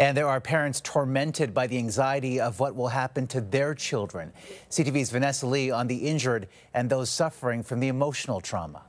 And there are parents tormented by the anxiety of what will happen to their children. CTV's Vanessa Lee on the injured and those suffering from the emotional trauma.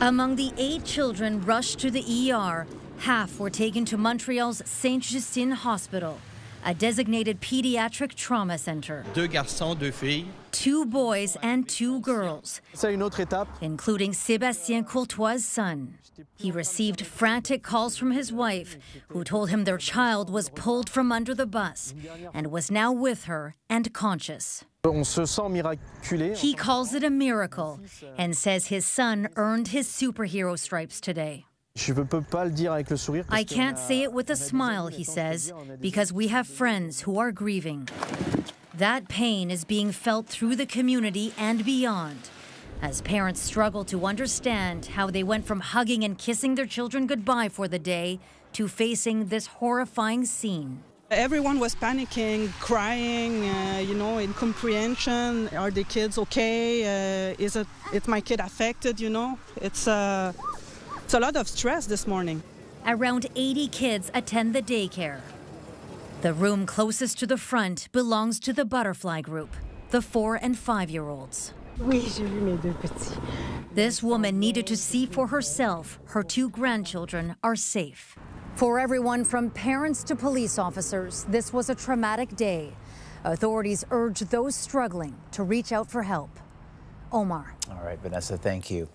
Among the eight children rushed to the ER, half were taken to Montreal's Saint Justine Hospital, a designated pediatric trauma center. Deux garçons, deux filles. Two boys and two girls, C'est une autre étape. including Sébastien Courtois' son. He received frantic calls from his wife, who told him their child was pulled from under the bus and was now with her and conscious. On se sent miraculé. He calls it a miracle and says his son earned his superhero stripes today. Je ne peux pas le dire avec le sourire. parce I can't say it with a on a des smile, he says, décédés, on a des because we have friends who are grieving. That pain is being felt through the community and beyond as parents struggle to understand how they went from hugging and kissing their children goodbye for the day to facing this horrifying scene. Everyone was panicking, crying, uh, you know, incomprehension. Are the kids okay? Uh, is it is my kid affected? You know, it's uh, it's a lot of stress this morning. Around 80 kids attend the daycare. The room closest to the front belongs to the butterfly group, the four and five year olds. Oui, j'ai vu mes deux petits. This woman needed to see for herself her two grandchildren are safe. For everyone from parents to police officers, this was a traumatic day. Authorities urge those struggling to reach out for help. Omar. All right, Vanessa, thank you.